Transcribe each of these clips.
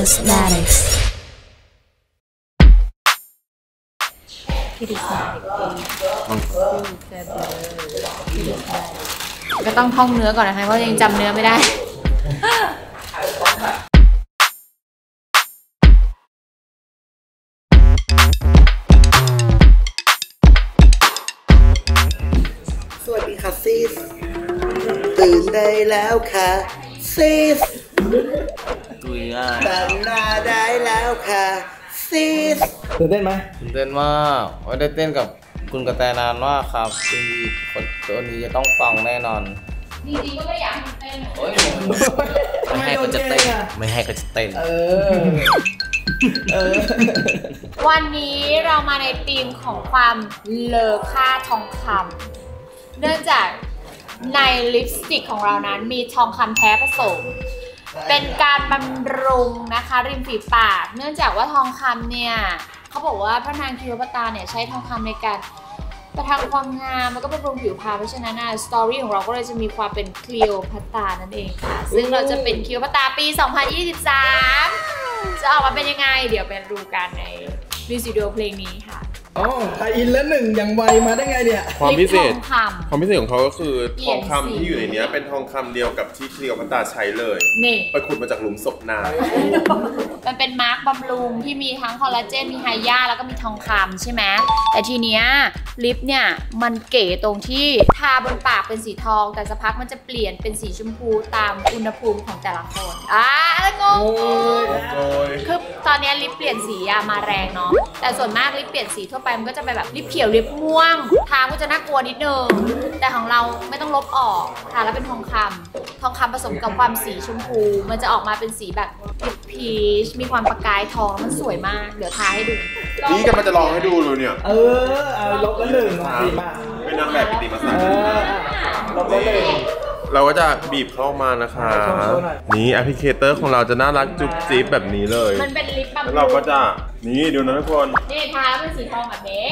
Charismatics. ก็ต้องท่องเนื้อก่อนนะคะเพราะยังจำเนื้อไม่ได้ สวัสดีค่ะซีสตื่นได้แล้วค่ะซีส ตุยง่ายตื่นมาได้แล้วค่ะซีสตื่นเต้นไหมตื่นเต้นมากว่ได้เต้นกับคุณกระแตนานมากครับซึ่งคนตัวนี้จะต้องฟังแน่นอนจริงๆก็ไม่อยากให้มันเต้นโอ้ยไม่ให้ก็จะเต้นไม่ให้ก็จะเต้นเออวันนี้เรามาในธีมของความเลอค่าทองคำเนื่องจากในลิปสติกของเรานั้นมีทองคำแท้ผสม เป็นการบำรุงนะคะ ริมฝีปาก เนื่องจากว่าทองคำเนี่ยเขาบอกว่าพระนางคิโอปตาเนี่ยใช้ทองคำในการประทังความงามแล้วก็บำรุงผิวพรรณเพราะฉะนั้นสตอรี่ของเราก็เลยจะมีความเป็นคลีโอพัตานั่นเองค่ะ ซึ่งเราจะเป็นคลีโอพัตาปี 2023 จะออกมาเป็นยังไง เดี๋ยวไปดูกันในมิวสิกวิดีโอเพลงนี้ค่ะ อ๋อ tie-in แล้วหนึ่งอย่างไวมาได้ไงเนี่ยความพิเศษ lip ทองคำความพิเศษของเขาก็คือเปลี่ทยอนงคำที่อยู่ในเนี้ย เป็นทองคำเดียวกับที่คลีโอพัตราใช้เลย นี่ ไปขุดมาจากหลุมศพนางมันเป็นมาร์กบำรุงที่มีทั้งคอลลาเจน มี hya แล้วก็มีทองคำใช่ไหมแต่ทีเนี้ย lip เนี่ย มันเก๋ตรงที่ทาบนปากเป็นสีทอง แต่สักพักมันจะเปลี่ยนเป็นสีชมพูตามอุณหภูมิของแต่ละคนอ่าแล้วงงโดยคือ ตอนเนี้ยลิปเปลี่ยนสีอะมาแรงเนาะ แต่ส่วนมากลิปเปลี่ยนสีทั่วไปมันก็จะเป็นแบบลิปเขียวลิปม่วง ทาก็จะน่ากลัวนิดนึง แต่ของเราไม่ต้องลบออกทาแล้วเป็นทองคำทองคำผสมกับความสีชมพู มันจะออกมาเป็นสีแบบลิปพีช มีความประกายทองมันสวยมาก เดี๋ยวทาให้ดู นี่กำลังจะลองให้ดูเลยเนี่ย เออเอาลบแล้วหนึ่งดีมากเป็นนางแบบกิติมศักเอดิ์ออะลบแล้วหนึ่งเราก็จะบีบเข้ามานะคะโชว์โชว์หน่อยนี่ applicator ของเราจะน่ารักจุ๊บจิ๊บแบบนี้เลย มันเป็นลิปบำรุง แล้วเราก็จะนี่ดูนะทุกคนนี่ทาแล้วเป็นสีทองแบบนี้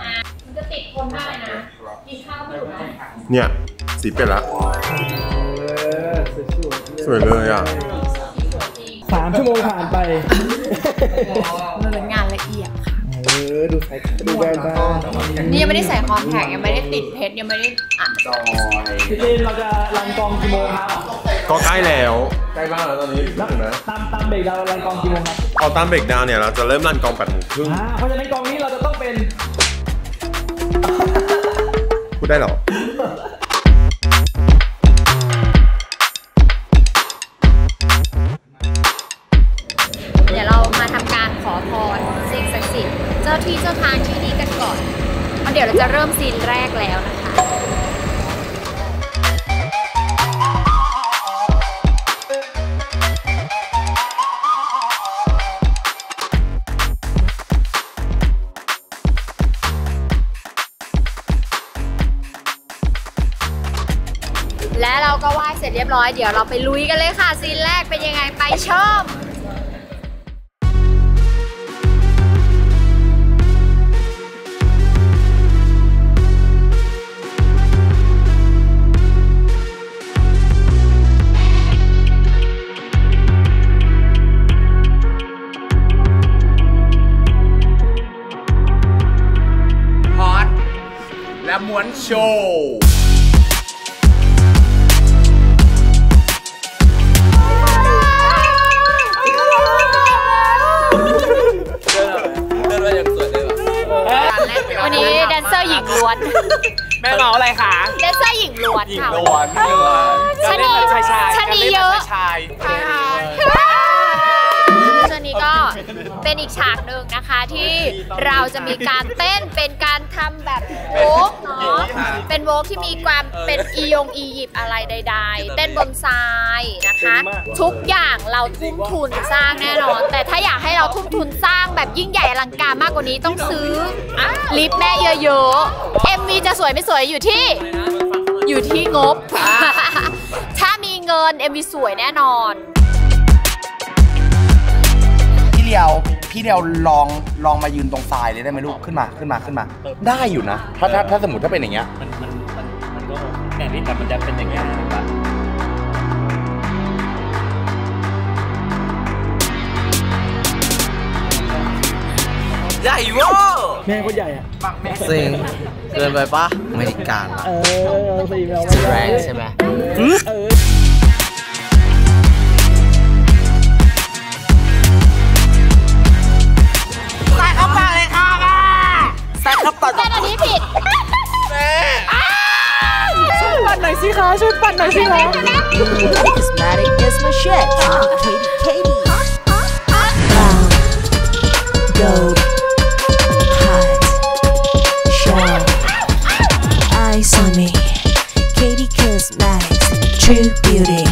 อะมันจะติดทนมากเลยนะ กินข้าวไม่หยุดนะเนี่ยสีเป็นละเออสวยๆสวยเลยอะสามชั่วโมงผ่านไปมันเป็นงานละเอียดค่ะเออดูใส่ดูแววตานี่ยังไม่ได้ใส่คอนแทคยังไม่ได้ติดเพชรยังไม่ได้อะพี่เจนเราจะรันกองกี่โมงครับ ก็ใกล้แล้วใกล้บ้านแล้วตอนนี้ถึงนะตามตามเบรกเรารันกองกี่โมงครับเอาตามเบรกดาวน์เนี่ยเราจะเริ่มรันกองแปดโมงครึ่งอ่าเพราะฉะนั้นกองนี้เราจะต้องเป็นพูดได้เหรอเดี๋ยวเรามาทำการขอพรสิ่งศักดิ์สิทธิ์เจ้าที่เจ้าทางที่นี่กันก่อนเพราะเดี๋ยวเราจะเริ่มซีนแรกแล้วนะคะและ ร้อยเดี๋ยวเราไปลุยกันเลยค่ะซีนแรกเป็นยังไงไปชมฮอตและม้วนโชว์ ล้วน แม่เมาอะไรคะแดนเซอร์หญิงล้วนหญิงค่ะล้วนหญิงล้วนชะนีการเล่นแบบชายชายชะนีเยอะชายช่วง นี้ก็เป็นอีกฉากหนึ่งนะคะที่เราจะมีการเต้นเป็นการทำแบบโวกเนาะเป็นโวกที่มีความเป็นอียงอียิปต์อะไรใด ๆ เต้นบนทรายนะคะ ทุกอย่างเราทุ่มทุนสร้างแน่นอน แต่ถ้าอยากให้เราทุ่มทุนสร้างแบบยิ่งใหญ่อลังการมากกว่านี้ต้องซื้อลิปแม่เยอะๆ MV จะสวยไม่สวยอยู่ที่อยู่ที่งบ ถ้ามีเงิน MV สวยแน่นอน พี่เดียวลองลองมายืนตรงทรายเลยได้ไหมลูกขึ้นมาขึ้นมาขึ้นมา ได้อยู่นะถ้าถ้าถ้าสมมติถ้าเป็นอย่างเงี้ยมันมันมันมันก็แหม่พี่แต่มันจะเป็นอย่างเงี้ยถูปใหญ่โว้แม่คนใหญ่อะสิงเกินไปปะไม่ไดการละเออสีแมวแรงใช่ไหม แต่อันนี้ผิด ปั่นหน่อยสิคะช่วยปั่นหน่อยสิคะ Charismatic is my shit. Katie, Katie. Loud, dope, hot, show. Eyes on me. Katie Cosmetics, true beauty.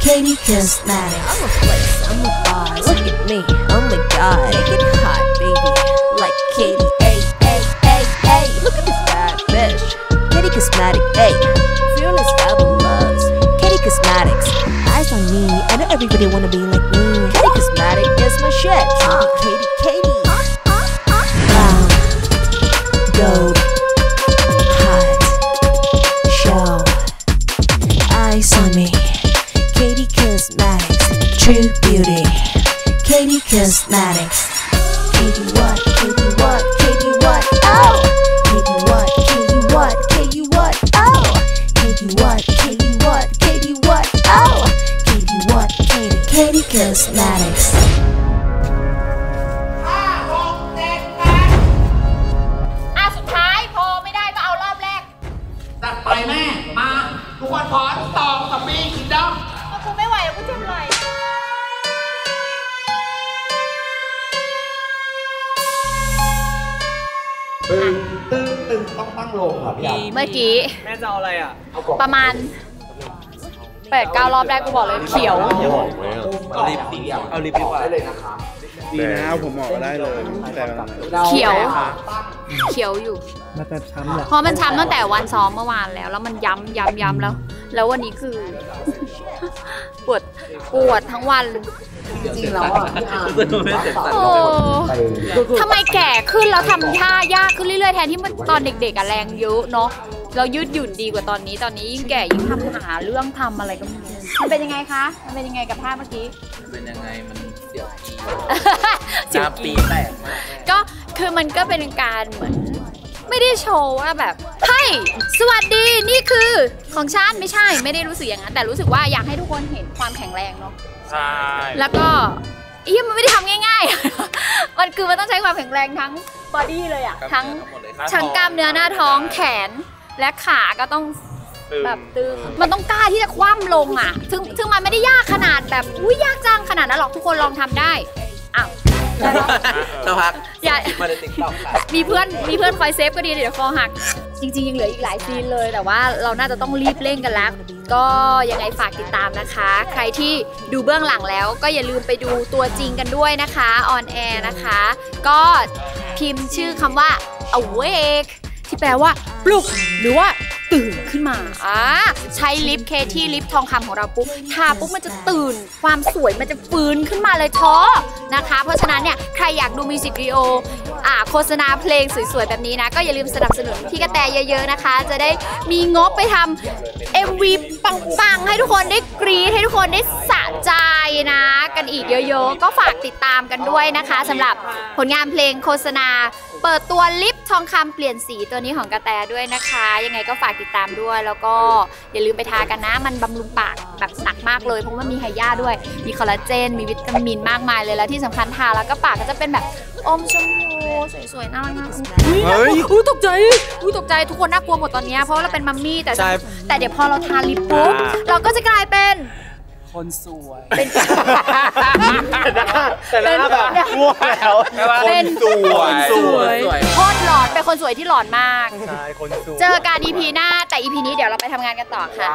Katie Cosmetics. I'm a place, I'm a boss. Look at me, oh my god. Everybody wanna be like me. Katie Cosmetic is my shit. Uh, Katie, Katie. Loud, dope, hot, show. Eyes on me. Katie Cosmetics. True beauty. Katie Cosmetics. ไปแม่ มา ทุกคนพร้อมตอบสปีคิดดอมกูไม่ไหวแล้วกูเจ็บไหล่ตึงตึงตึงต้องตั้งลงครับพี่ดเมื่อกี้ แม่จะเอาอะไรอะประมาณ แปดเก้ารอบแรกกูบอกเลยเขียวเอาลิปดีเอาลิปดีกว่าได้เลยนะคะดีนะผมบอกได้เลยแต่เขียว เขียวอยู่ มาแต่ช้ำเหรอเพราะมันช้ำตั้งแต่วันซ้อมเมื่อวานแล้ว แล้วมันย้ำย้ำย้ำแล้ว แล้ววันนี้คือ ปวดปวดทั้งวันจริงๆแล้วอะโอ้ทำไมแก่ขึ้นแล้วทำท่ายากขึ้นเรื่อยๆแทนที่มันตอนเด็กๆอะแรงเยอะเนาะ เรายืดหยุ่นดีกว่าตอนนี้ ตอนนี้ยิ่งแก่ยิ่งทำหาเรื่องทำอะไรก็ไม่รู้มันเป็นยังไงคะ มันเป็นยังไงกับท่าเมื่อกี้ เป็นยังไงมันเสียวกีเสียวน้ำปีกีแตกมากก็คือมันก็เป็นการเหมือนไม่ได้โชว์ว่าแบบเฮ้ยสวัสดีนี่คือของฉันไม่ใช่ไม่ได้รู้สึกอย่างนั้น แต่รู้สึกว่าอยากให้ทุกคนเห็นความแข็งแรงเนาะใช่แล้วก็เอียมันไม่ได้ทำง่ายๆ มันคือมันต้องใช้ความแข็งแรงทั้งบอดี้เลยอะทั้งทั้งกล้ามเนื้อหน้าท้องแขน และขาก็ต้องแบบตึง มันต้องกล้าที่จะคว่ำลงอะซึ่งซึ่งมันไม่ได้ยากขนาดแบบอุ้ยยากจังขนาดนั้นหรอกทุกคนลองทำได้อ้าวสักพักอย่ามาใน TikTok ค่ะมีเพื่อนมีเพื่อนคอย save ก็ดีเดี๋ยวคอหัก จริงๆยังเหลืออีกหลาย scene เลย แต่ว่าเราน่าจะต้องรีบเร่งกันแล้ว ก็ยังไงฝากติดตามนะคะ ใครที่ดูเบื้องหลังแล้ว ก็อย่าลืมไปดูตัวจริงกันด้วยนะคะ on air นะคะ ก็พิมพ์ชื่อคำว่า awake ที่แปลว่า ปลุกหรือว่าตื่นขึ้นมาอ่าใช้ลิปเคที่ลิปทองคำของเราปุ๊บทาปุ๊บมันจะตื่น ความสวยมันจะฟื้นขึ้นมาเลยท้อนะคะ เพราะฉะนั้น อยากดูมิวสิกวิดีโออ่าโฆษณาเพลงสวยๆ แบบนี้นะ ก็อย่าลืมสนับสนุนพี่กระแตเยอะๆนะคะ จะได้มีงบไปทำ MV ปังๆ ให้ทุกคนได้กรี๊ดให้ทุกคนได้สะใจนะ กันอีกเยอะๆ ก็ฝากติดตามกันด้วยนะคะสำหรับผลงานเพลงโฆษณา เปิดตัวลิปทองคำเปลี่ยนสีตัวนี้ของกระแตด้วยนะคะ ยังไงก็ฝากติดตามด้วย แล้วก็อย่าลืมไปทากันนะ มันบำรุงปากแบบหนักมากเลยเพราะว่ามีไฮยาด้วย มีคอลลาเจน มีวิตามินมากมายเลยแล้วที่สำคัญทาแล้วก็ปากก็จะเป็นแบบอมชมพูสวยๆน่ารักน่ารักอุ๊ยน่ากลัวอุ้ยตกใจอุ้ยตกใจทุกคนน่ากลัวหมดตอนเนี้ยเพราะว่าเราเป็นมัมมี่แต่ใช่แต่เดี๋ยวพอเราทาลิปปุ๊บเราก็จะกลายเป็นคนสวยเป็นแต่หน้าแบบง่วงแล้วเป็นสวยสวยโคตรหลอนเป็นคนสวยที่หลอนมากใช่คนสวยเจอกัน EP หน้าแต่ EP นี้เดี๋ยวเราไปทำงานกันต่อค่ะ